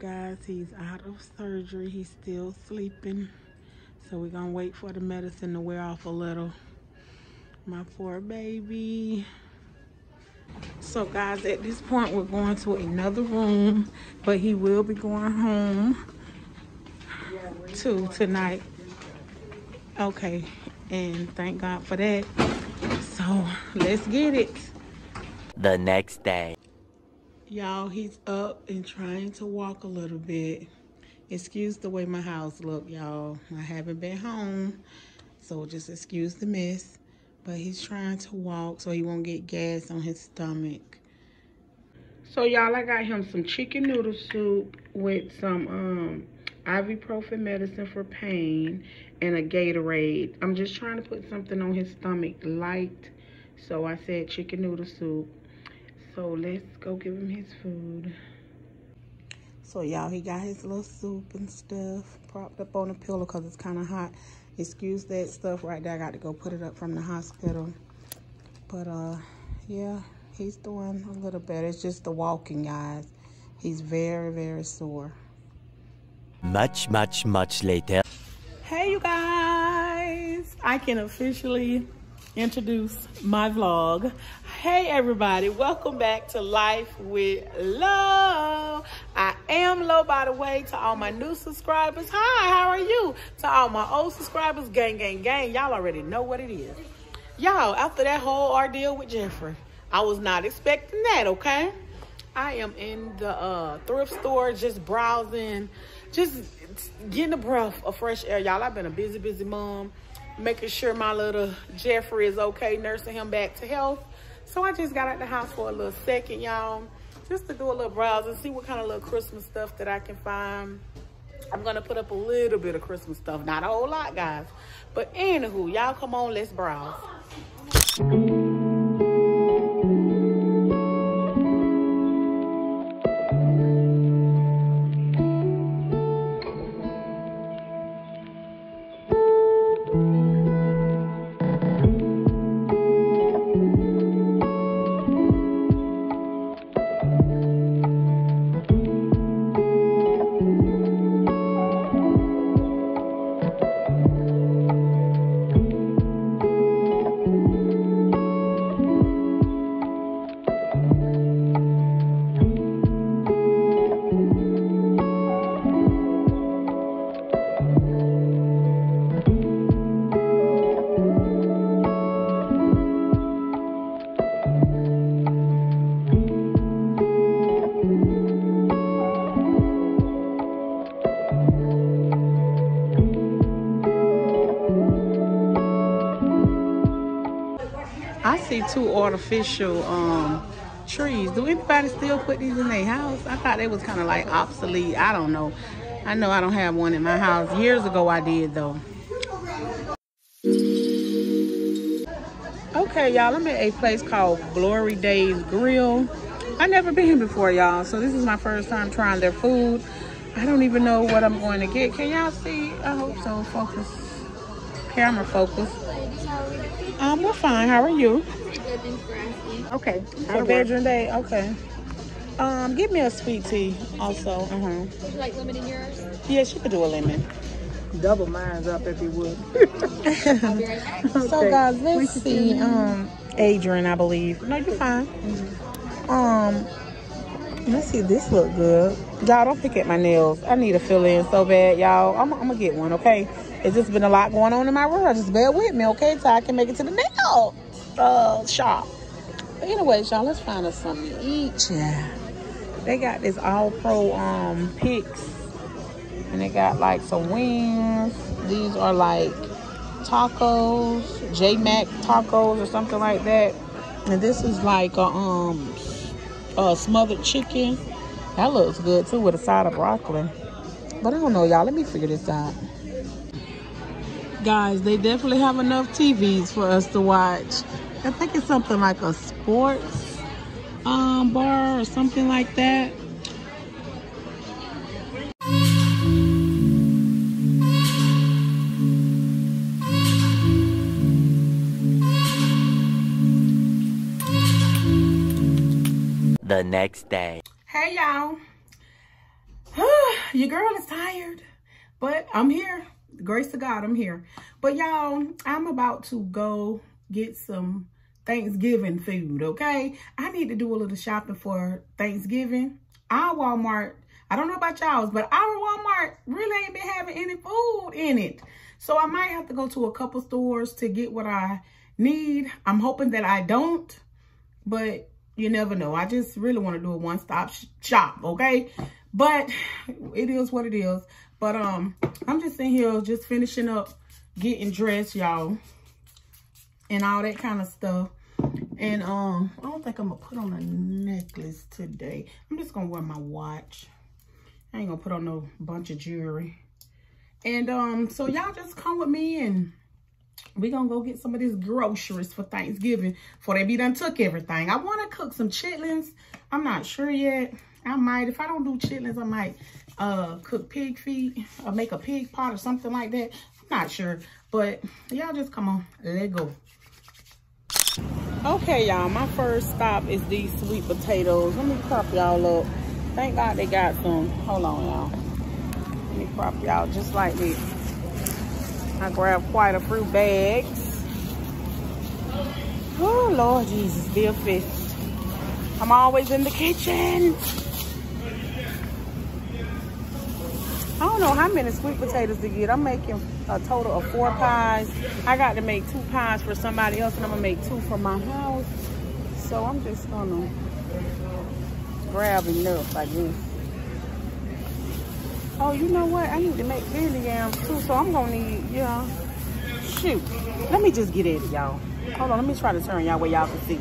guys. He's out of surgery. He's still sleeping. So we're going to wait for the medicine to wear off a little. My poor baby. So guys, at this point, we're going to another room. But he will be going home too tonight. Okay. And thank God for that. So let's get it. The next day. Y'all, he's up and trying to walk a little bit. Excuse the way my house look, y'all. I haven't been home, so just excuse the mess. But he's trying to walk so he won't get gas on his stomach. So y'all, I got him some chicken noodle soup with some um, ibuprofen medicine for pain and a Gatorade. I'm just trying to put something on his stomach light. So I said chicken noodle soup. So let's go give him his food. So y'all, he got his little soup and stuff propped up on the pillow because it's kind of hot. Excuse that stuff right there. I got to go put it up from the hospital. But uh, yeah, he's doing a little better. It's just the walking, guys. He's very, very sore. Much, much, much later. Hey, you guys. I can officially introduce my vlog. Hey everybody, welcome back to Life with Low. I am low by the way to all my new subscribers. Hi, how are you? To all my old subscribers, gang, gang, gang. Y'all already know what it is. Y'all, after that whole ordeal with Jeffery, I was not expecting that, okay? I am in the uh, thrift store just browsing, just getting a breath of fresh air. Y'all, I've been a busy, busy mom making sure my little Jeffery is okay, nursing him back to health. So I just got out the house for a little second, y'all, just to do a little browse and see what kind of little Christmas stuff that I can find. I'm gonna put up a little bit of Christmas stuff, not a whole lot, guys. But anywho, y'all come on, let's browse. Artificial um, trees. Do anybody still put these in their house? I thought they was kind of like obsolete. I don't know. I know I don't have one in my house. Years ago I did though. Okay, y'all, I'm at a place called Glory Days Grill. i never been here before, y'all, so this is my first time trying their food. I don't even know what I'm going to get. Can y'all see? I hope so. Focus. Camera focus. Um, we're fine. How are you? Good, thanks for asking. Okay. For Veteran Day. Okay. Um, give me a sweet tea also. Uh huh. Would you like lemon in yours? Yeah, she could do a lemon. Double mines up if you would. I'll be right back. So guys, let's see. Um, Adrian, I believe. No, you're fine. Um, let's see. This look good. Y'all don't pick at my nails. I need a fill in so bad, y'all. I'm, I'm gonna get one. Okay. It's just been a lot going on in my world. Just bear with me, okay? So I can make it to the nail uh, shop. But anyways, y'all, let's find us something to eat. Yeah. They got this all pro um picks. And they got like some wings. These are like tacos, J Mac tacos or something like that. And this is like a um a smothered chicken. That looks good too with a side of broccoli. But I don't know, y'all. Let me figure this out. Guys, they definitely have enough TVs for us to watch. I think it's something like a sports um, bar or something like that. The next day. Hey y'all. your girl is tired, but I'm here. Grace to God, I'm here. But y'all, I'm about to go get some Thanksgiving food, okay? I need to do a little shopping for Thanksgiving. Our Walmart, I don't know about y'all's, but our Walmart really ain't been having any food in it. So I might have to go to a couple stores to get what I need. I'm hoping that I don't, but you never know. I just really want to do a one-stop sh shop, okay? But it is what it is. But um, I'm just in here just finishing up getting dressed, y'all. And all that kind of stuff. And um, I don't think I'm gonna put on a necklace today. I'm just gonna wear my watch. I ain't gonna put on no bunch of jewelry. And um, so y'all just come with me and we gonna go get some of these groceries for Thanksgiving before they be done took everything. I wanna cook some chitlins. I'm not sure yet. I might, if I don't do chitlins, I might uh, cook pig feet or make a pig pot or something like that. I'm not sure, but y'all just come on, let go. Okay, y'all, my first stop is these sweet potatoes. Let me crop y'all up. Thank God they got some. Hold on, y'all. Let me crop y'all just like this. I grabbed quite a few bags. Oh, Lord Jesus, be a fish. I'm always in the kitchen. I don't know how many sweet potatoes to get. I'm making a total of four pies. I got to make two pies for somebody else and I'm gonna make two for my house. So I'm just gonna grab enough, I guess. Oh, you know what? I need to make bendy yams too, so I'm gonna need, know, shoot. Let me just get it, y'all. Hold on, let me try to turn y'all where y'all can see.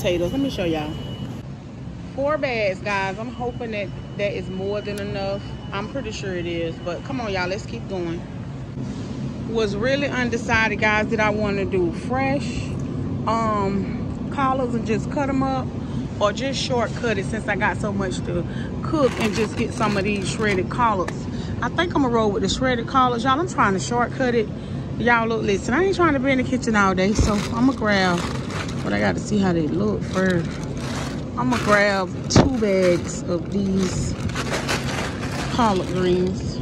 Potatoes. Let me show y'all. Four bags, guys. I'm hoping that that is more than enough. I'm pretty sure it is, but come on, y'all, let's keep going. Was really undecided, guys, that I want to do fresh um, collards and just cut them up or just shortcut it since I got so much to cook and just get some of these shredded collards. I think I'm gonna roll with the shredded collards, Y'all, I'm trying to shortcut it y'all look listen i ain't trying to be in the kitchen all day so i'm gonna grab but i got to see how they look first. I'm gonna grab two bags of these collard greens.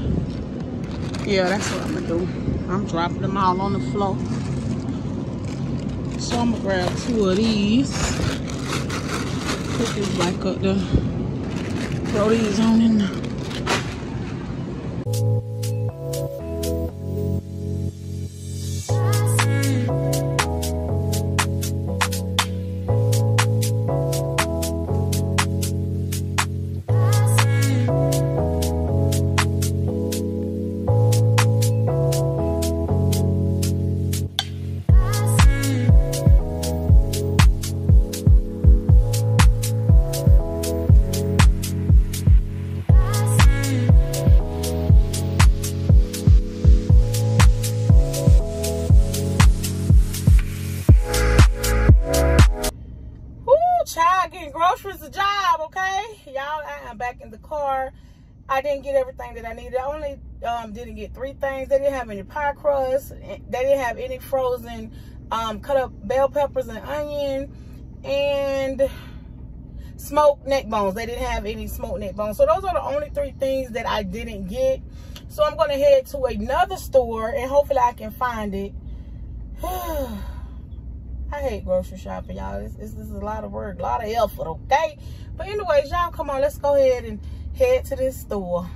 Yeah that's what i'm gonna do. I'm dropping them all on the floor. So i'm gonna grab two of these. Put this back up there. Throw these on in there have any pie crust. They didn't have any frozen um, cut up bell peppers and onion and smoked neck bones. They didn't have any smoked neck bones. So those are the only three things that I didn't get. So I'm going to head to another store and hopefully I can find it. I hate grocery shopping, y'all. This, this is a lot of work, a lot of effort, okay? But anyways, y'all, come on. Let's go ahead and head to this store.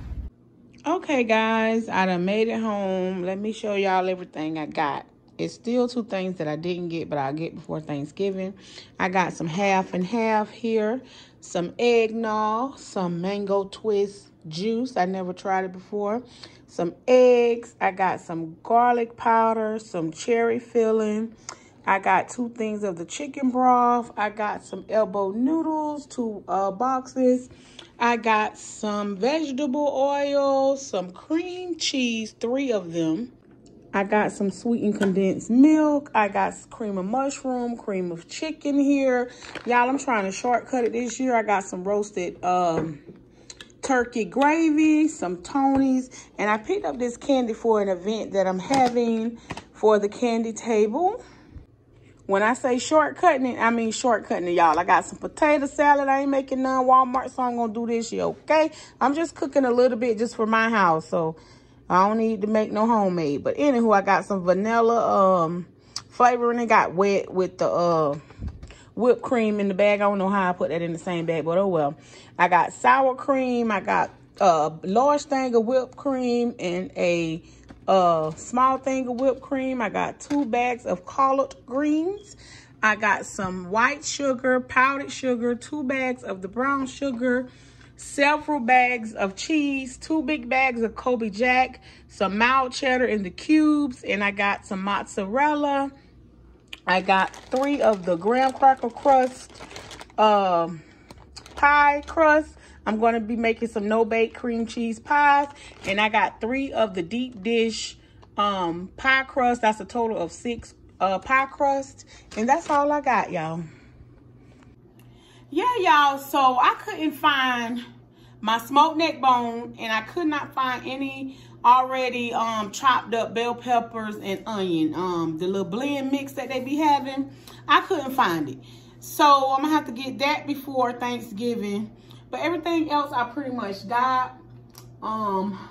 Okay, guys. I done made it home. Let me show y'all everything I got. It's still two things that I didn't get, but I'll get before Thanksgiving. I got some half and half here. Some eggnog, some mango twist juice. I never tried it before. Some eggs. I got some garlic powder, some cherry filling. I got two things of the chicken broth. I got some elbow noodles, two uh, boxes. I got some vegetable oil, some cream cheese, three of them. I got some sweetened condensed milk. I got cream of mushroom, cream of chicken here. Y'all, I'm trying to shortcut it this year. I got some roasted um, turkey gravy, some Tony's, and I picked up this candy for an event that I'm having for the candy table. When I say shortcutting it, I mean shortcutting it, y'all. I got some potato salad. I ain't making none Walmart, so I'm going to do this year, okay? I'm just cooking a little bit just for my house, so I don't need to make no homemade. But anywho, I got some vanilla um flavoring. It got wet with the uh whipped cream in the bag. I don't know how I put that in the same bag, but oh well. I got sour cream. I got a large thing of whipped cream and a uh, small thing of whipped cream. I got two bags of collard greens. I got some white sugar, powdered sugar, two bags of the brown sugar, several bags of cheese, two big bags of Colby Jack, some mild cheddar in the cubes, and I got some mozzarella. I got three of the graham cracker crust um, pie crust. I'm going to be making some no-bake cream cheese pies. And I got three of the deep dish um, pie crust. That's a total of six uh, pie crust. And that's all I got, y'all. Yeah, y'all. So I couldn't find my smoked neck bone. And I could not find any already um, chopped up bell peppers and onion. Um, the little blend mix that they be having. I couldn't find it. So I'm to have to get that before Thanksgiving. But everything else I pretty much got. Um,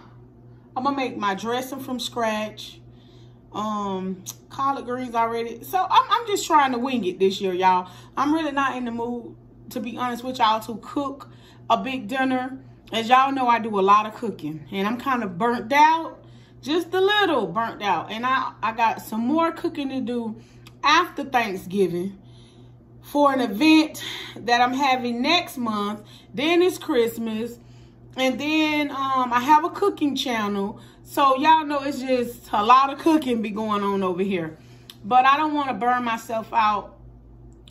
I'm gonna make my dressing from scratch. Um, collard greens already. So I'm, I'm just trying to wing it this year, y'all. I'm really not in the mood, to be honest with y'all, to cook a big dinner. As y'all know, I do a lot of cooking. And I'm kind of burnt out. Just a little burnt out. And I, I got some more cooking to do after Thanksgiving for an event that I'm having next month. Then it's Christmas. And then um, I have a cooking channel. So y'all know it's just a lot of cooking be going on over here. But I don't want to burn myself out,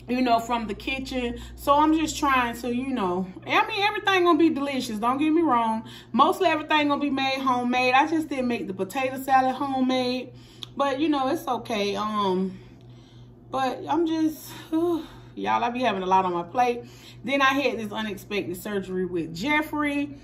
you know, from the kitchen. So I'm just trying to, you know, I mean, everything going to be delicious. Don't get me wrong. Mostly everything going to be made homemade. I just didn't make the potato salad homemade. But, you know, it's okay. Um, But I'm just... Y'all, I be having a lot on my plate. Then I had this unexpected surgery with Jeffery.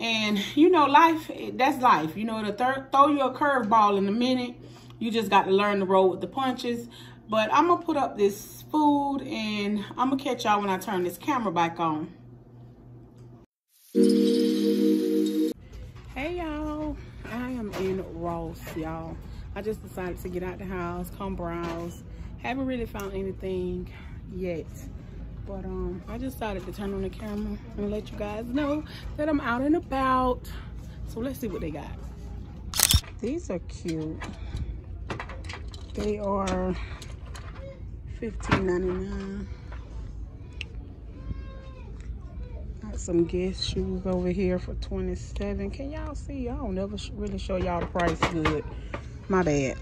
And, you know, life, that's life. You know, to th throw you a curveball in a minute. You just got to learn to roll with the punches. But I'm going to put up this food and I'm going to catch y'all when I turn this camera back on. Hey, y'all. I am in Ross, y'all. I just decided to get out the house, come browse. Haven't really found anything yet. But um, I decided to turn on the camera and let you guys know that I'm out and about. So let's see what they got. These are cute. They are $15.99. Got some Guess shoes over here for 27 Can y'all see? I don't never really show y'all the price good. My bad.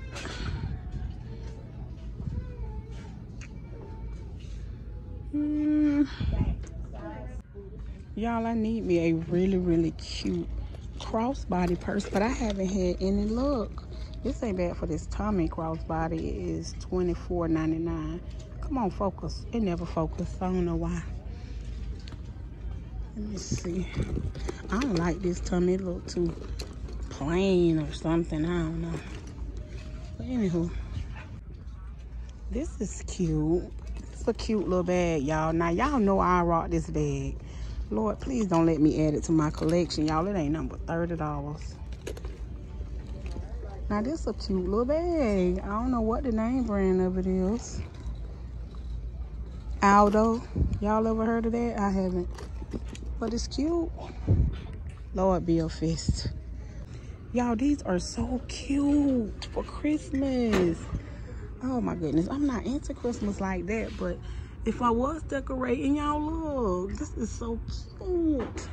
Mm. Y'all, I need me a really, really cute crossbody purse, but I haven't had any luck. This ain't bad for this Tommy crossbody. It is $24.99. Come on, focus. It never focused. I don't know why. Let me see. I don't like this Tommy. Look too plain or something. I don't know. But anywho, this is cute. It's a cute little bag, y'all. Now, y'all know I rock this bag. Lord, please don't let me add it to my collection. Y'all, it ain't number $30. Now this is a cute little bag. I don't know what the name brand of it is. Aldo. Y'all ever heard of that? I haven't. But it's cute. Lord be a fist. Y'all, these are so cute for Christmas. Oh my goodness. I'm not into Christmas like that, but if I was decorating, y'all look. This is so cute.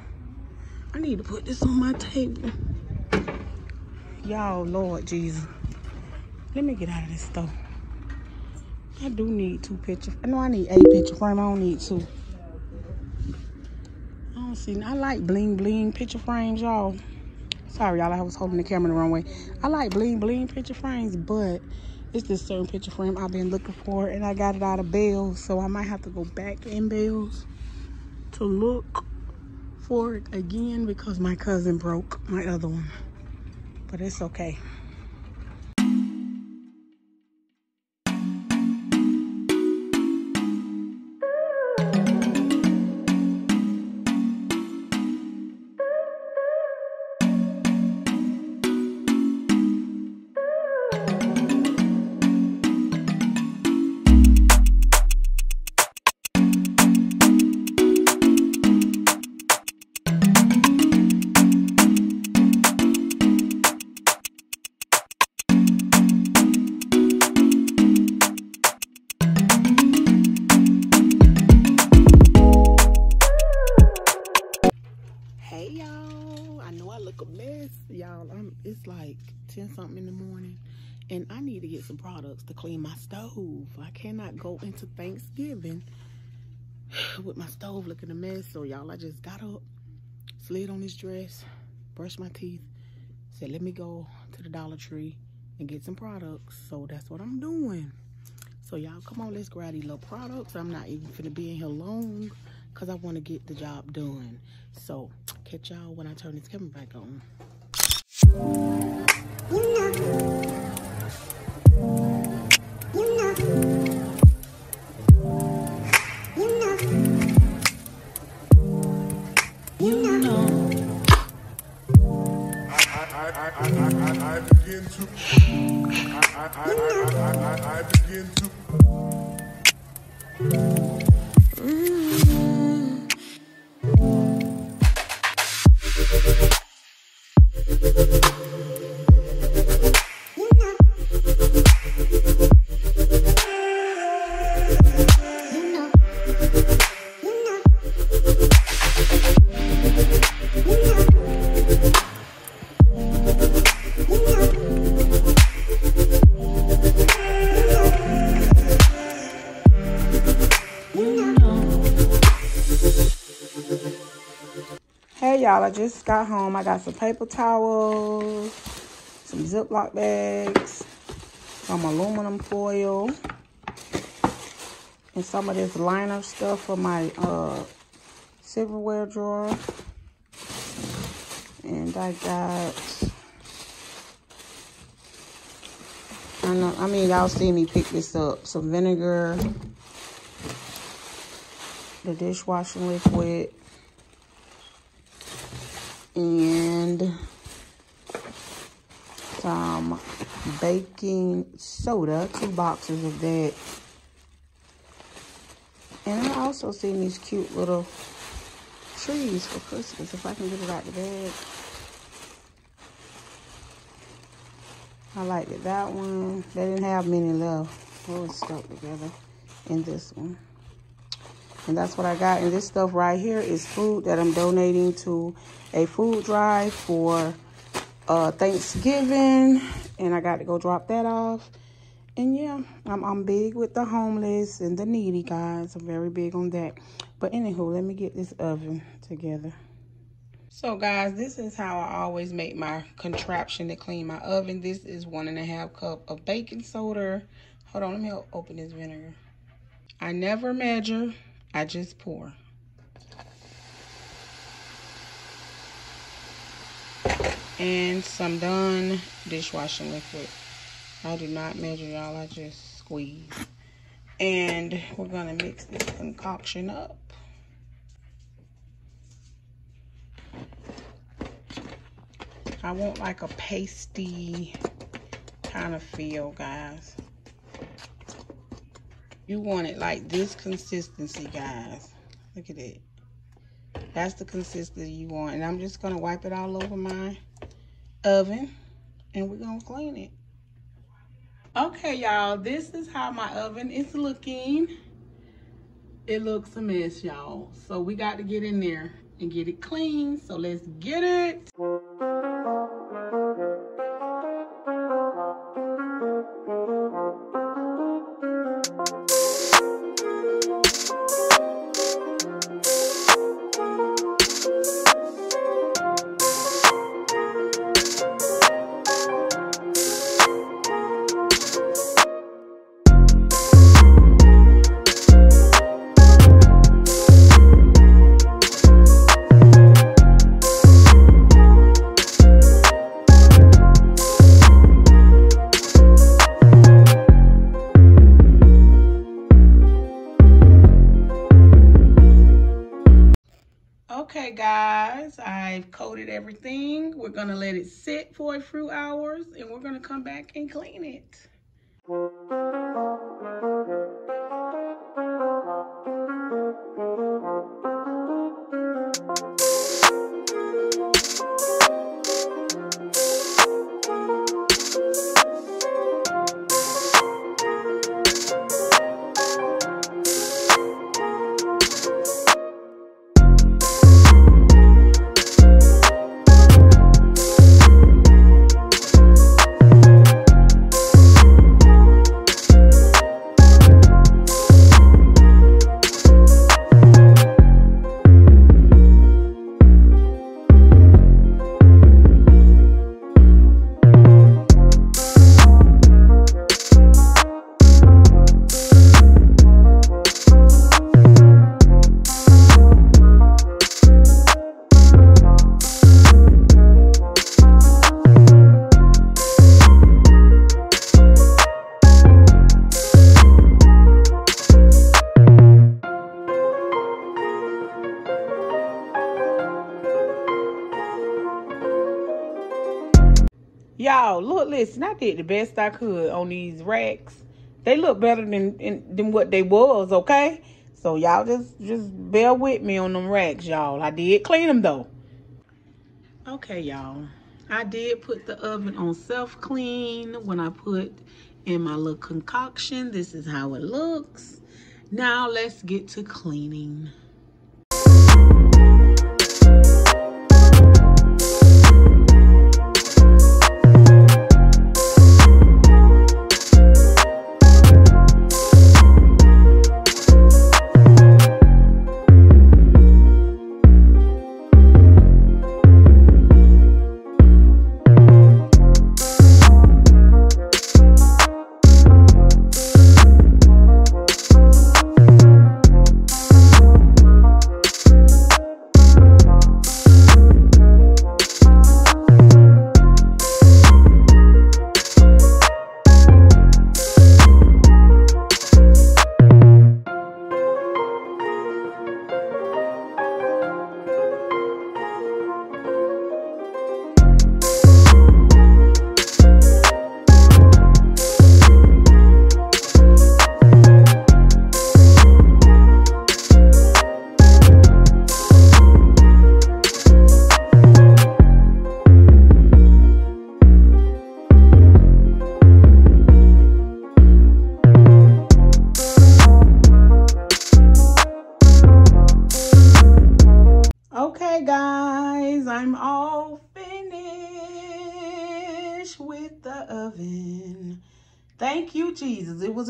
I need to put this on my table. Y'all, Lord Jesus. Let me get out of this store. I do need two picture. I know I need a picture frame. I don't need two. I don't see. I like bling bling picture frames, y'all. Sorry, y'all. I was holding the camera the wrong way. I like bling bling picture frames, but it's this certain picture frame I've been looking for, and I got it out of Bells, so I might have to go back in Bells to look for it again because my cousin broke my other one. But it's okay. To clean my stove. I cannot go into Thanksgiving with my stove looking a mess. So y'all, I just got up, slid on this dress, brushed my teeth, said let me go to the Dollar Tree and get some products. So that's what I'm doing. So y'all, come on, let's grab these little products. I'm not even gonna be in here long because I want to get the job done. So catch y'all when I turn this camera back on. Just got home. I got some paper towels, some Ziploc bags, some aluminum foil, and some of this liner stuff for my uh, silverware drawer. And I got, I know, I mean, y'all see me pick this up. Some vinegar, the dishwashing liquid, and some baking soda, two boxes of that. And I also seen these cute little trees for Christmas, if I can get it out the bag. I liked it, that one. They didn't have many left. It was stuck together in this one. And that's what I got. And this stuff right here is food that I'm donating to a food drive for uh, Thanksgiving. And I got to go drop that off. And yeah, I'm, I'm big with the homeless and the needy, guys. I'm very big on that. But anywho, let me get this oven together. So guys, this is how I always make my contraption to clean my oven. This is one and a half cup of baking soda. Hold on, let me open this vinegar. I never measure. I just pour. And some done dishwashing liquid. I do not measure, y'all. I just squeeze. And we're to mix this concoction up. I want like a pasty kind of feel, guys. You want it like this consistency, guys. Look at it. That's the consistency you want. And I'm just going to wipe it all over my oven. And we're going to clean it. Okay, y'all. This is how my oven is looking. It looks a mess, y'all. So we got to get in there and get it clean. So let's get it. We're gonna come back and clean it. I did the best I could on these racks. They look better than than what they was, okay? So y'all just just bear with me on them racks, y'all. I did clean them though. Okay, y'all. I did put the oven on self-clean when I put in my little concoction. This is how it looks. Now let's get to cleaning.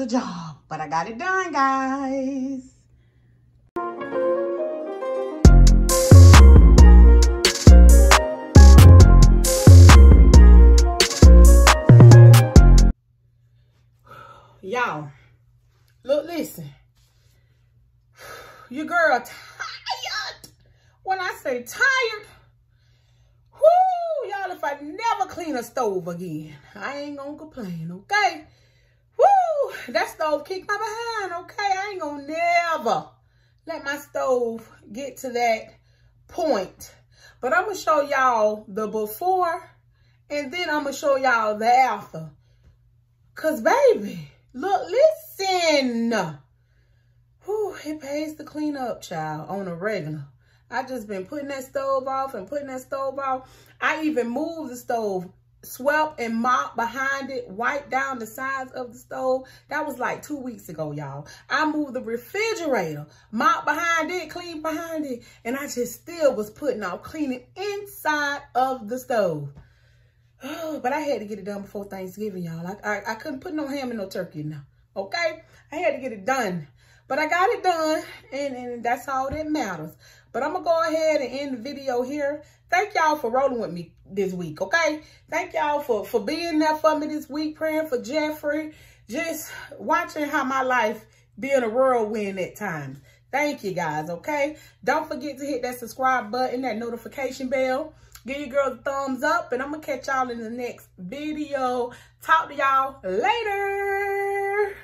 Job, but I got it done, guys. Y'all, look, listen. Your girl tired. When I say tired, whoo, y'all, if I never clean a stove again, I ain't gonna complain, okay? That stove kicked my behind, okay? I ain't gonna never let my stove get to that point. But I'm gonna show y'all the before and then I'm gonna show y'all the after. Cause baby, look, listen. Whew, it pays to clean up, child, on a regular. I just been putting that stove off and putting that stove off. I even moved the stove, swept and mopped behind it, wiped down the sides of the stove. That was like two weeks ago, y'all. I moved the refrigerator, mopped behind it, cleaned behind it, and I just still was putting off cleaning inside of the stove. Oh, but I had to get it done before Thanksgiving, y'all. I, I, I couldn't put no ham and no turkey there, okay? I had to get it done. But I got it done, and, and that's all that matters. But I'm going to go ahead and end the video here. Thank y'all for rolling with me this week, okay? Thank y'all for, for being there for me this week, praying for Jeffery. Just watching how my life being a whirlwind at times. Thank you, guys, okay? Don't forget to hit that subscribe button, that notification bell. Give your girl a thumbs up, and I'm going to catch y'all in the next video. Talk to y'all later.